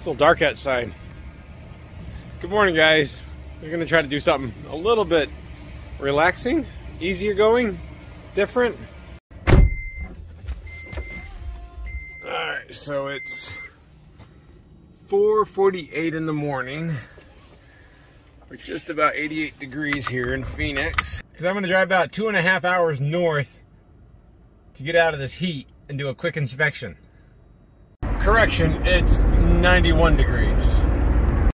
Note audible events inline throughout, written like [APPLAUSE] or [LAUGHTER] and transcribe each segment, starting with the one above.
It's a little dark outside. Good morning, guys. We're gonna try to do something a little bit relaxing, easier going, different. All right, so it's 4.48 in the morning. We're just about 88 degrees here in Phoenix. Because I'm gonna drive about two and a half hours north to get out of this heat and do a quick inspection. Correction, it's 91 degrees.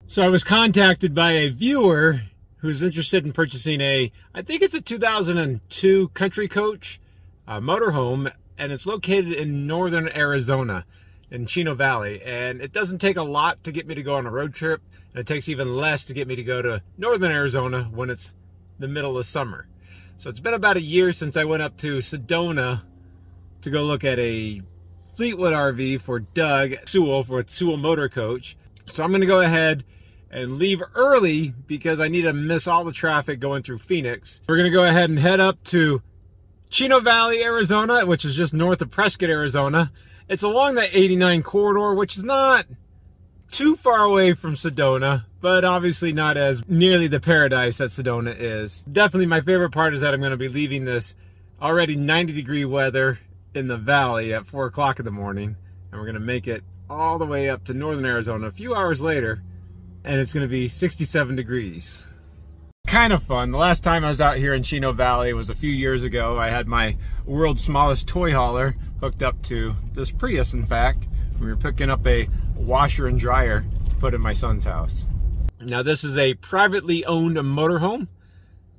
So I was contacted by a viewer who's interested in purchasing a, I think it's a 2002 Country Coach uh, motorhome, and it's located in northern Arizona in Chino Valley. And it doesn't take a lot to get me to go on a road trip, and it takes even less to get me to go to northern Arizona when it's the middle of summer. So it's been about a year since I went up to Sedona to go look at a Fleetwood RV for Doug Sewell for Sewell Motor Coach. So I'm going to go ahead and leave early because I need to miss all the traffic going through Phoenix. We're going to go ahead and head up to Chino Valley, Arizona, which is just north of Prescott, Arizona. It's along that 89 corridor, which is not too far away from Sedona, but obviously not as nearly the paradise that Sedona is. Definitely my favorite part is that I'm going to be leaving this already 90 degree weather in the valley at 4 o'clock in the morning, and we're going to make it all the way up to northern Arizona a few hours later, and it's going to be 67 degrees. Kind of fun. The last time I was out here in Chino Valley was a few years ago. I had my world's smallest toy hauler hooked up to this Prius, in fact. We were picking up a washer and dryer to put in my son's house. Now this is a privately owned motorhome.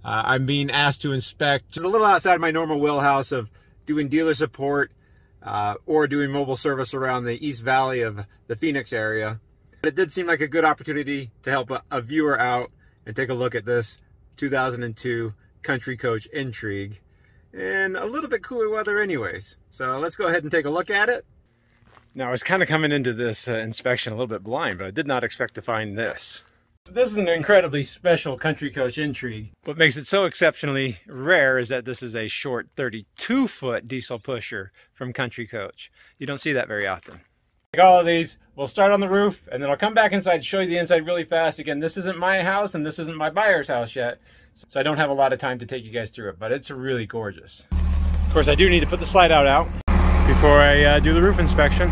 Uh, I'm being asked to inspect just a little outside my normal wheelhouse of doing dealer support uh, or doing mobile service around the East Valley of the Phoenix area. But it did seem like a good opportunity to help a, a viewer out and take a look at this 2002 Country Coach Intrigue in a little bit cooler weather anyways. So let's go ahead and take a look at it. Now I was kind of coming into this uh, inspection a little bit blind, but I did not expect to find this. This is an incredibly special Country Coach Intrigue. What makes it so exceptionally rare is that this is a short 32 foot diesel pusher from Country Coach. You don't see that very often. Like all of these, we'll start on the roof and then I'll come back inside to show you the inside really fast. Again, this isn't my house and this isn't my buyer's house yet, so I don't have a lot of time to take you guys through it, but it's really gorgeous. Of course, I do need to put the slide out out before I uh, do the roof inspection.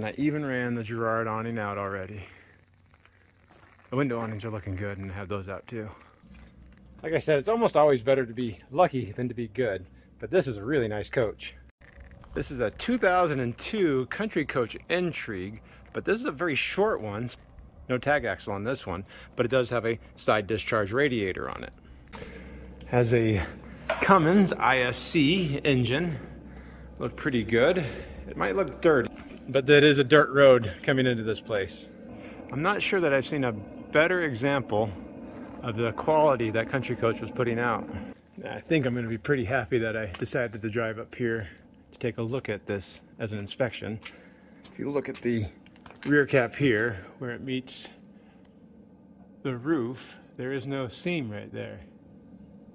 And I even ran the Girard awning out already. The window awnings are looking good and I have those out too. Like I said, it's almost always better to be lucky than to be good, but this is a really nice coach. This is a 2002 Country Coach Intrigue, but this is a very short one. No tag axle on this one, but it does have a side discharge radiator on it. Has a Cummins ISC engine. Look pretty good. It might look dirty but that is a dirt road coming into this place. I'm not sure that I've seen a better example of the quality that Country Coach was putting out. I think I'm going to be pretty happy that I decided to drive up here to take a look at this as an inspection. If you look at the rear cap here, where it meets the roof, there is no seam right there.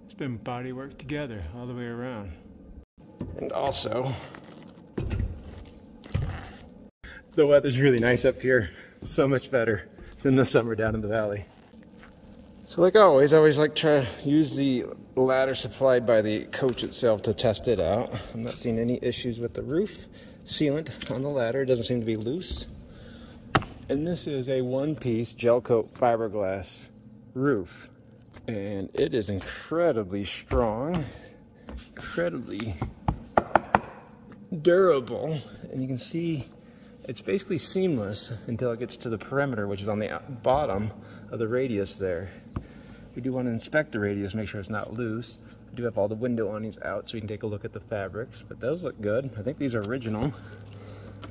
It's been bodywork together all the way around. And also, the weather's really nice up here. So much better than the summer down in the valley. So like always, I always like to use the ladder supplied by the coach itself to test it out. I'm not seeing any issues with the roof sealant on the ladder. It doesn't seem to be loose. And this is a one-piece gel coat fiberglass roof. And it is incredibly strong, incredibly durable. And you can see it's basically seamless until it gets to the perimeter, which is on the bottom of the radius there. We do want to inspect the radius, make sure it's not loose. We do have all the window awnings out so we can take a look at the fabrics, but those look good. I think these are original.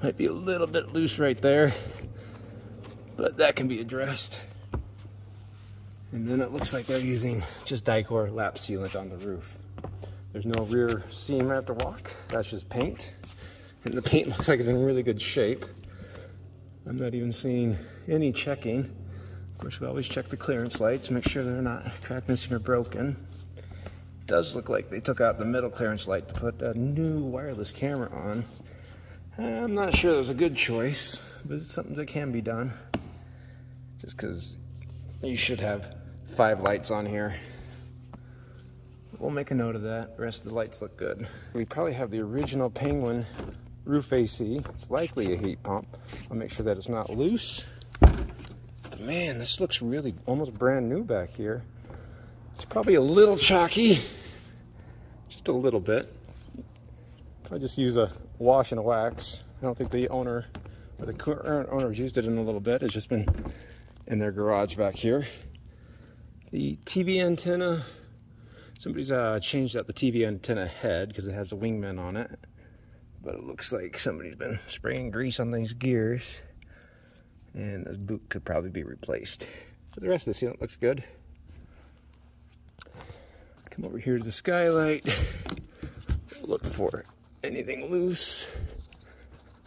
Might be a little bit loose right there, but that can be addressed. And then it looks like they're using just Dicor lap sealant on the roof. There's no rear seam I have to walk. That's just paint and the paint looks like it's in really good shape. I'm not even seeing any checking. Of course, we always check the clearance lights, make sure they're not cracked, missing, or broken. It does look like they took out the middle clearance light to put a new wireless camera on. I'm not sure that was a good choice, but it's something that can be done. Just because you should have five lights on here. We'll make a note of that. The rest of the lights look good. We probably have the original Penguin roof AC. It's likely a heat pump. I'll make sure that it's not loose. Man, this looks really almost brand new back here. It's probably a little chalky, just a little bit. I just use a wash and a wax. I don't think the owner or the current owner's used it in a little bit. It's just been in their garage back here. The TV antenna, somebody's uh, changed out the TV antenna head because it has a wingman on it. But it looks like somebody's been spraying grease on these gears. And this boot could probably be replaced. But the rest of the sealant looks good. Come over here to the skylight. Look for anything loose.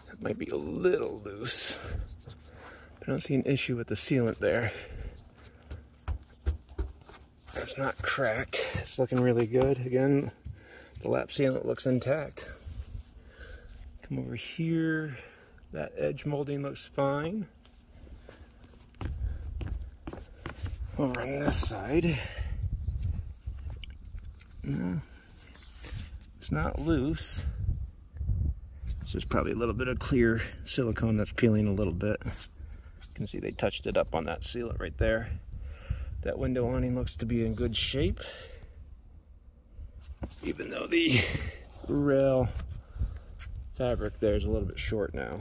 That might be a little loose. But I don't see an issue with the sealant there. It's not cracked. It's looking really good. Again, the lap sealant looks intact. Come over here. That edge molding looks fine. Over on this side. No, it's not loose. Just probably a little bit of clear silicone that's peeling a little bit. You can see they touched it up on that sealant right there. That window awning looks to be in good shape. Even though the rail fabric there is a little bit short now.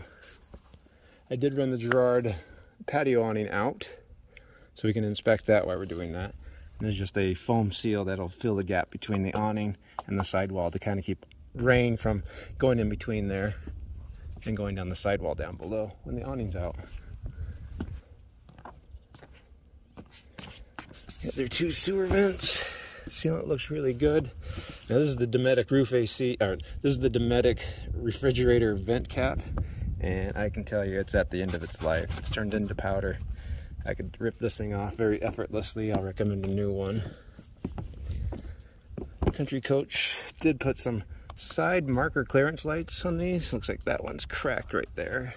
I did run the Girard patio awning out so we can inspect that while we're doing that. There's just a foam seal that'll fill the gap between the awning and the sidewall to kind of keep rain from going in between there and going down the sidewall down below when the awning's out. Got their two sewer vents. Sealant looks really good. Now this is the Dometic roof AC, or this is the Dometic refrigerator vent cap, and I can tell you it's at the end of its life. It's turned into powder. I could rip this thing off very effortlessly. I'll recommend a new one. Country Coach did put some side marker clearance lights on these. Looks like that one's cracked right there.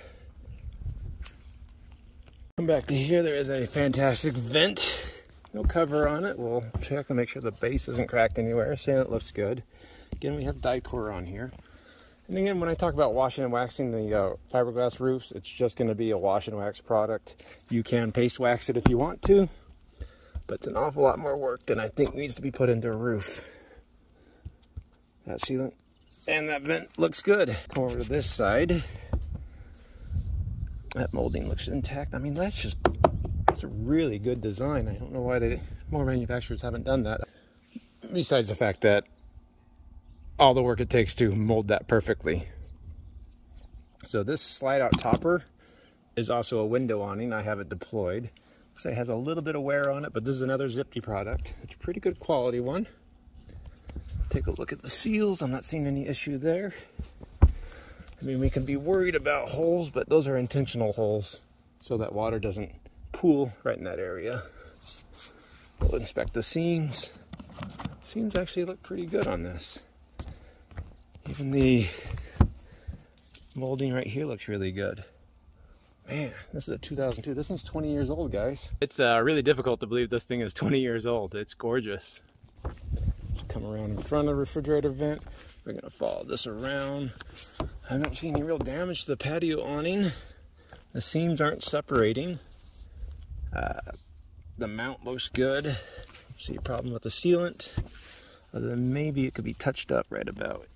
Come back to here, there is a fantastic vent. No cover on it. We'll check and make sure the base isn't cracked anywhere. Saying it looks good. Again, we have Dicor on here. And again, when I talk about washing and waxing the uh, fiberglass roofs, it's just going to be a wash and wax product. You can paste wax it if you want to, but it's an awful lot more work than I think needs to be put into a roof. That sealant and that vent looks good. Come over to this side. That molding looks intact. I mean, that's just, that's a really good design. I don't know why they, more manufacturers haven't done that. Besides the fact that all the work it takes to mold that perfectly. So this slide out topper is also a window awning. I have it deployed. So it has a little bit of wear on it, but this is another Zip-Dee product. It's a pretty good quality one. Take a look at the seals. I'm not seeing any issue there. I mean, we can be worried about holes, but those are intentional holes so that water doesn't pool right in that area. We'll inspect the seams. Seams actually look pretty good on this. Even the molding right here looks really good. Man, this is a 2002. This one's 20 years old, guys. It's uh, really difficult to believe this thing is 20 years old. It's gorgeous. Come around in front of the refrigerator vent. We're gonna follow this around. I don't see any real damage to the patio awning. The seams aren't separating. Uh, the mount looks good. See a problem with the sealant. Other than maybe it could be touched up right about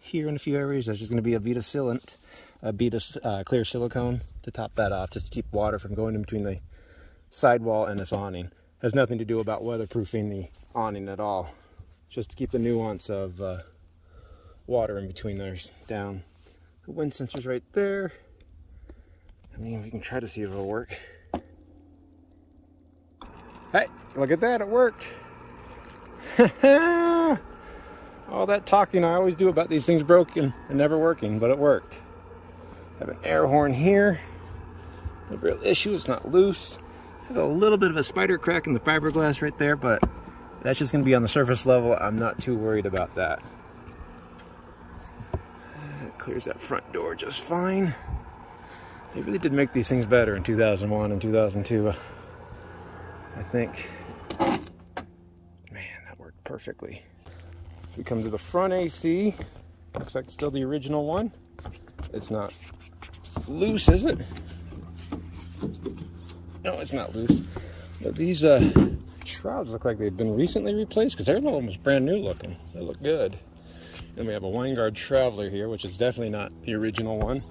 here in a few areas. There's just going to be a Vita sealant, a Vita uh, clear silicone to top that off, just to keep water from going in between the sidewall and this awning. Has nothing to do about weatherproofing the awning at all. Just to keep the nuance of uh, water in between theirs down. The wind sensor's right there. I mean, we can try to see if it'll work. Hey, look at that, it worked. [LAUGHS] all that talking I always do about these things broken and never working, but it worked. I Have an air horn here. No real issue, it's not loose. Have a little bit of a spider crack in the fiberglass right there, but That's just gonna be on the surface level. I'm not too worried about that. It clears that front door just fine. They really did make these things better in 2001 and 2002. I think, man, that worked perfectly. We come to the front AC. Looks like still the original one. It's not loose, is it? No, it's not loose. But these uh, shrouds look like they've been recently replaced because they're almost brand new looking. They look good. And we have a Winegard Traveler here, which is definitely not the original one.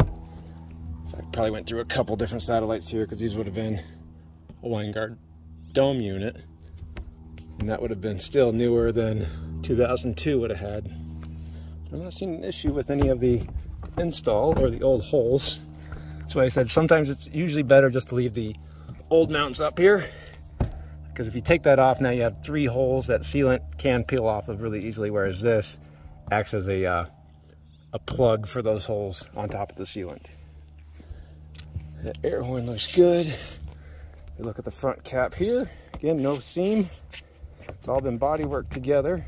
I probably went through a couple different satellites here because these would have been a Winegard dome unit. And that would have been still newer than 2002 would have had. I'm not seeing an issue with any of the install or the old holes. That's why I said sometimes it's usually better just to leave the old mounts up here because if you take that off now you have three holes that sealant can peel off of really easily whereas this acts as a uh, a plug for those holes on top of the sealant. The air horn looks good. Look at the front cap here. Again, no seam. It's all been body work together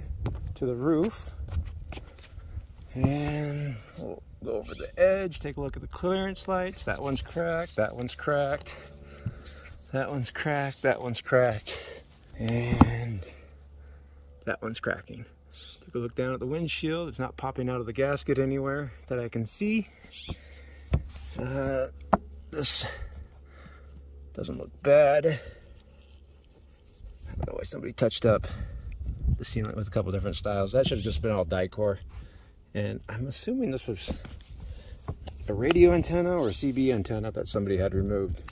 to the roof. And we'll go over the edge, take a look at the clearance lights. That one's cracked, that one's cracked, that one's cracked, that one's cracked, and that one's cracking. Take a look down at the windshield. It's not popping out of the gasket anywhere that I can see. Uh, this doesn't look bad. I don't know why somebody touched up the ceiling with a couple different styles. That should have just been all Dicor. And I'm assuming this was a radio antenna or a CB antenna that somebody had removed.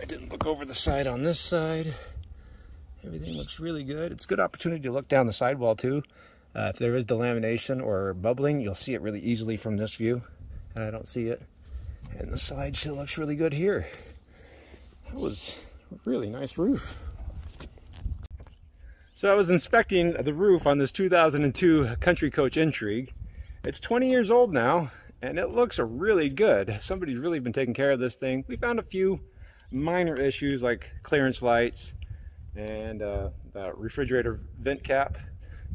I didn't look over the side on this side. Everything looks really good. It's a good opportunity to look down the sidewall too. Uh, if there is delamination or bubbling, you'll see it really easily from this view. And I don't see it. And the side still looks really good here. That was really nice roof. So I was inspecting the roof on this 2002 Country Coach Intrigue. It's 20 years old now, and it looks really good. Somebody's really been taking care of this thing. We found a few minor issues like clearance lights and uh, the refrigerator vent cap,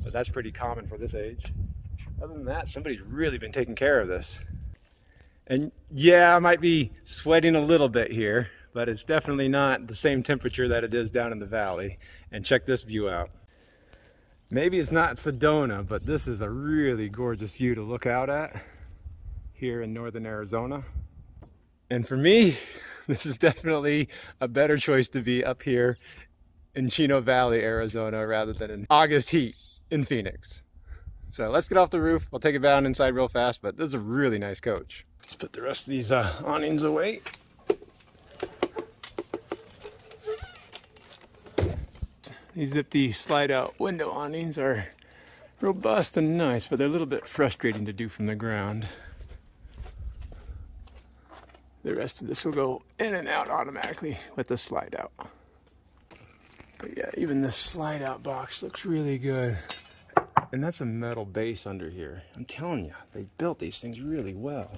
but that's pretty common for this age. Other than that, somebody's really been taking care of this. And yeah, I might be sweating a little bit here, but it's definitely not the same temperature that it is down in the valley. And check this view out. Maybe it's not Sedona, but this is a really gorgeous view to look out at here in northern Arizona. And for me, [LAUGHS] this is definitely a better choice to be up here in Chino Valley, Arizona, rather than in August heat in Phoenix. So let's get off the roof. I'll take it down inside real fast, but this is a really nice coach. Let's put the rest of these uh, awnings away. These Zip-Dee slide out window awnings are robust and nice, but they're a little bit frustrating to do from the ground. The rest of this will go in and out automatically with the slide out. But yeah, even this slide out box looks really good. And that's a metal base under here. I'm telling you, they built these things really well.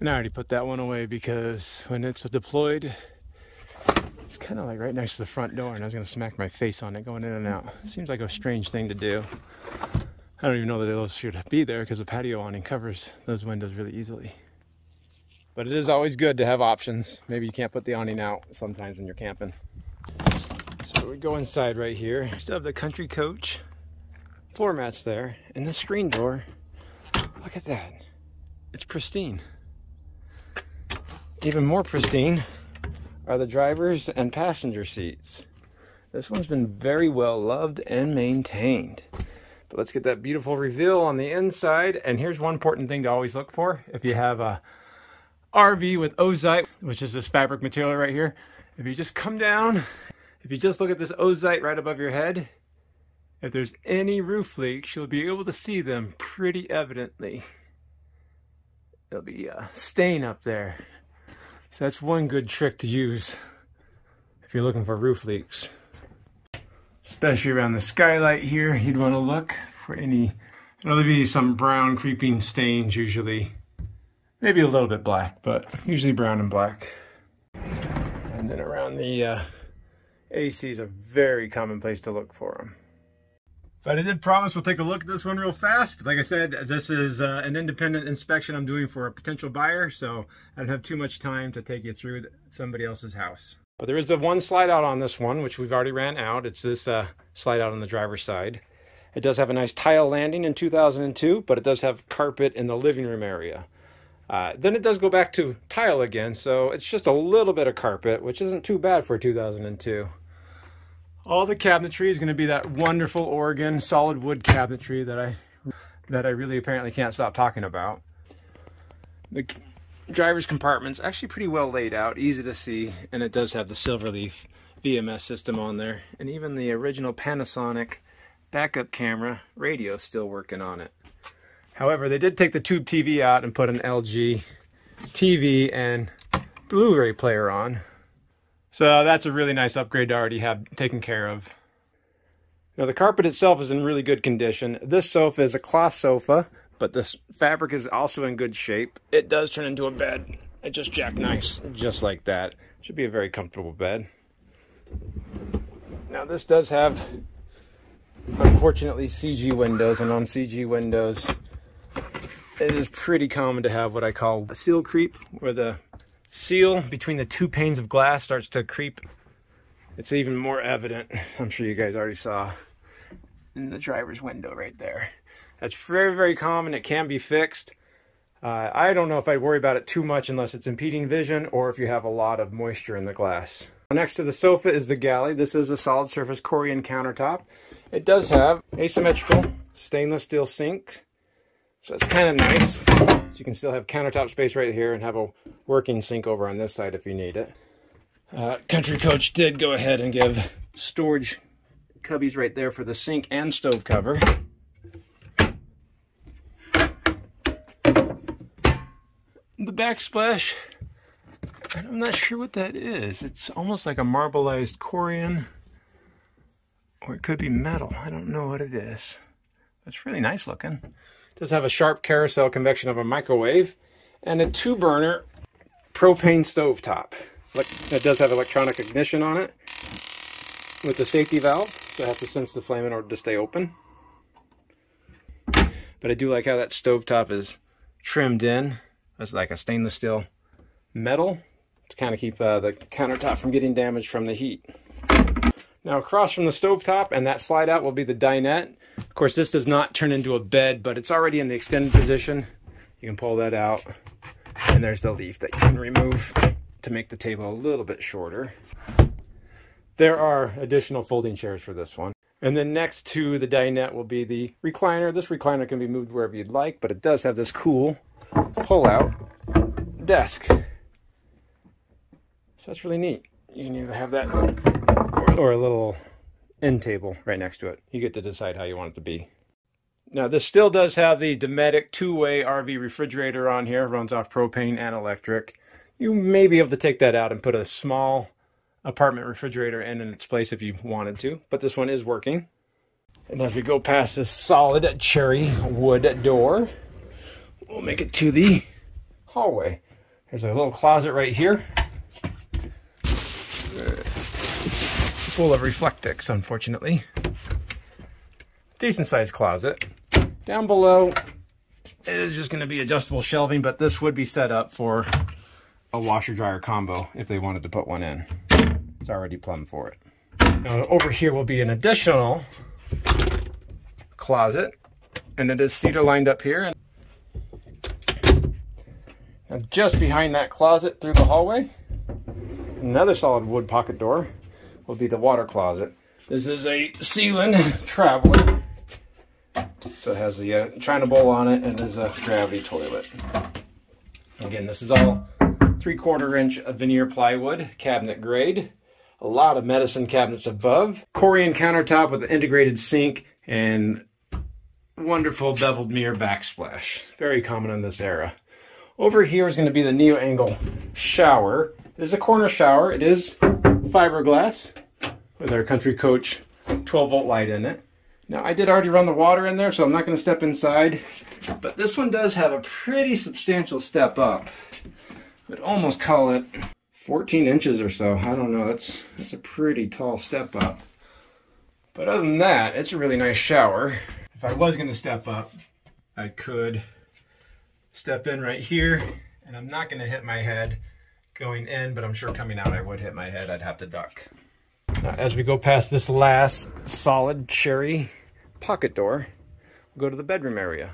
And I already put that one away because when it's deployed, it's kind of like right next to the front door and I was going to smack my face on it going in and out. Seems like a strange thing to do. I don't even know that those should be there because the patio awning covers those windows really easily. But it is always good to have options. Maybe you can't put the awning out sometimes when you're camping. So we go inside right here. Still have the country coach floor mats there and the screen door. Look at that. It's pristine. Even more pristine are the driver's and passenger seats. This one's been very well loved and maintained. But let's get that beautiful reveal on the inside. And here's one important thing to always look for. If you have a RV with Ozite, which is this fabric material right here, if you just come down, if you just look at this Ozite right above your head, if there's any roof leaks, you'll be able to see them pretty evidently. There'll be a stain up there. So that's one good trick to use if you're looking for roof leaks. Especially around the skylight here, you'd want to look for any, there'll be some brown creeping stains usually Maybe a little bit black, but usually brown and black. And then around the uh, AC is a very common place to look for them. But I did promise we'll take a look at this one real fast. Like I said, this is uh, an independent inspection I'm doing for a potential buyer, so I don't have too much time to take you through somebody else's house. But there is the one slide out on this one, which we've already ran out. It's this uh, slide out on the driver's side. It does have a nice tile landing in 2002, but it does have carpet in the living room area. Uh, then it does go back to tile again, so it's just a little bit of carpet, which isn't too bad for 2002. All the cabinetry is going to be that wonderful Oregon solid wood cabinetry that I that I really apparently can't stop talking about. The driver's compartment's actually pretty well laid out, easy to see, and it does have the Silverleaf VMS system on there, and even the original Panasonic backup camera radio still working on it. However, they did take the tube TV out and put an LG TV and Blu-ray player on, so that's a really nice upgrade to already have taken care of. Now the carpet itself is in really good condition. This sofa is a cloth sofa, but this fabric is also in good shape. It does turn into a bed. It just jack nice, just like that. Should be a very comfortable bed. Now this does have, unfortunately, CG windows, and on CG windows, it is pretty common to have what I call a seal creep, where the seal between the two panes of glass starts to creep. It's even more evident, I'm sure you guys already saw, in the driver's window right there. That's very, very common. It can be fixed. Uh, I don't know if I'd worry about it too much unless it's impeding vision or if you have a lot of moisture in the glass. Next to the sofa is the galley. This is a solid surface Corian countertop. It does have asymmetrical stainless steel sink. So it's kind of nice. So you can still have countertop space right here and have a working sink over on this side if you need it. Uh, Country Coach did go ahead and give storage cubbies right there for the sink and stove cover. The backsplash, I'm not sure what that is. It's almost like a marbleized Corian, or it could be metal. I don't know what it is. It's really nice looking. Does have a sharp carousel convection of a microwave and a two burner propane stove top. It does have electronic ignition on it with the safety valve, so it has to sense the flame in order to stay open. But I do like how that stove top is trimmed in. It's like a stainless steel metal to kind of keep uh, the countertop from getting damaged from the heat. Now across from the stove top and that slide out will be the dinette. Of course this does not turn into a bed, but it's already in the extended position. You can pull that out and there's the leaf that you can remove to make the table a little bit shorter. There are additional folding chairs for this one. And then next to the dinette will be the recliner. This recliner can be moved wherever you'd like, but it does have this cool pull-out desk. So that's really neat. You can either have that or a little end table right next to it. You get to decide how you want it to be. Now this still does have the Dometic two-way RV refrigerator on here, runs off propane and electric. You may be able to take that out and put a small apartment refrigerator in, in its place if you wanted to, but this one is working. And as we go past this solid cherry wood door, we'll make it to the hallway. There's a little closet right here. Full of Reflectix, unfortunately. Decent sized closet. Down below it is just going to be adjustable shelving, but this would be set up for a washer dryer combo if they wanted to put one in. It's already plumbed for it. Now over here will be an additional closet and it is cedar lined up here. And just behind that closet through the hallway, another solid wood pocket door will be the water closet. This is a Sealand Traveler. So it has the uh, china bowl on it and there's a gravity toilet. Again, this is all three quarter inch veneer plywood, cabinet grade. A lot of medicine cabinets above. Corian countertop with an integrated sink and wonderful beveled mirror backsplash. Very common in this era. Over here is going to be the Neo Angle shower. It is a corner shower. It is fiberglass with our Country Coach 12 volt light in it. Now I did already run the water in there, so I'm not gonna step inside, but this one does have a pretty substantial step up. I'd almost call it 14 inches or so. I don't know, that's, that's a pretty tall step up. But other than that, it's a really nice shower. If I was gonna step up, I could step in right here, and I'm not gonna hit my head going in, but I'm sure coming out I would hit my head. I'd have to duck. Now, as we go past this last solid cherry pocket door, we'll go to the bedroom area.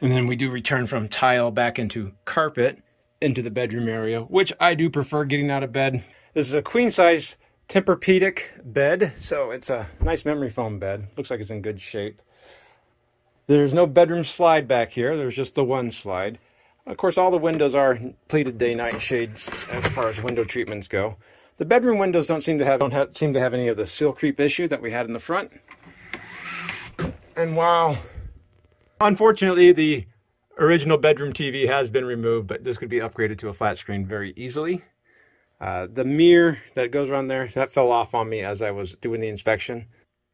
And then we do return from tile back into carpet into the bedroom area, which I do prefer getting out of bed. This is a queen size Tempur-Pedic bed, so it's a nice memory foam bed. Looks like it's in good shape. There's no bedroom slide back here. There's just the one slide. Of course, all the windows are pleated day-night shades as far as window treatments go. The bedroom windows don't seem to have don't have, seem to have any of the seal creep issue that we had in the front. And while unfortunately the original bedroom TV has been removed, but this could be upgraded to a flat screen very easily. Uh, the mirror that goes around there, that fell off on me as I was doing the inspection.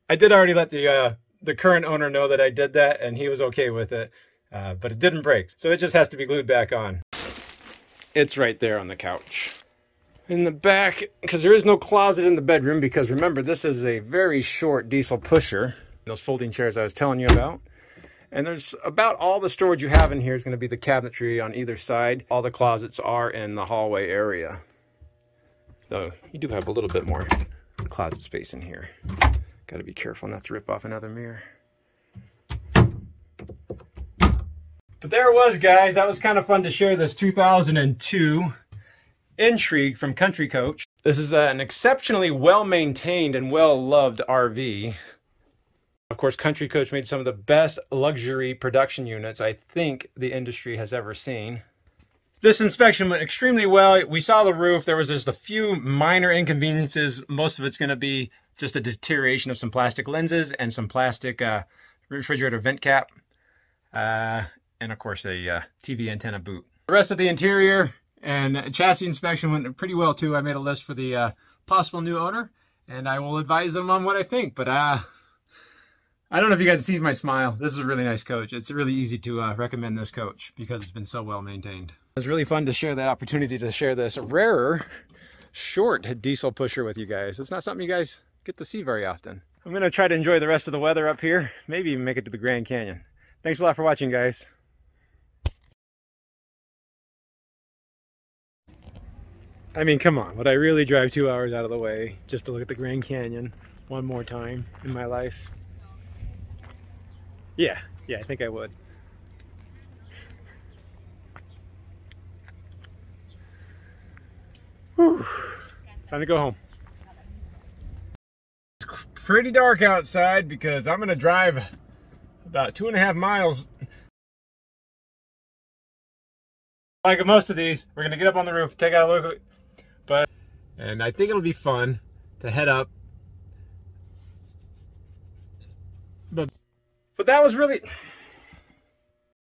I did already let the uh, the current owner know that I did that, and he was okay with it, uh, but it didn't break. So it just has to be glued back on. It's right there on the couch. In the back, because there is no closet in the bedroom, because remember, this is a very short diesel pusher. Those folding chairs I was telling you about. And there's about all the storage you have in here is going to be the cabinetry on either side. All the closets are in the hallway area. Though you do have a little bit more closet space in here. Got to be careful not to rip off another mirror. But there it was, guys. That was kind of fun to share this 2002 Intrigue from Country Coach. This is an exceptionally well-maintained and well-loved RV. Of course, Country Coach made some of the best luxury production units I think the industry has ever seen. This inspection went extremely well. We saw the roof. There was just a few minor inconveniences. Most of it's going to be just a deterioration of some plastic lenses and some plastic uh, refrigerator vent cap. Uh, and of course, a uh, TV antenna boot. The rest of the interior and chassis inspection went pretty well too. I made a list for the uh, possible new owner and I will advise them on what I think. But uh, I don't know if you guys see my smile. This is a really nice coach. It's really easy to uh, recommend this coach because it's been so well maintained. It was really fun to share that opportunity to share this rarer, short diesel pusher with you guys. It's not something you guys get to see very often. I'm going to try to enjoy the rest of the weather up here. Maybe even make it to the Grand Canyon. Thanks a lot for watching, guys. I mean, come on. Would I really drive two hours out of the way just to look at the Grand Canyon one more time in my life? Yeah, yeah, I think I would. Whew. It's time to go home. It's pretty dark outside because I'm gonna drive about two and a half miles. Like most of these, we're gonna get up on the roof, take out a look, and I think it'll be fun to head up. But but that was really